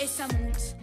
et ça monte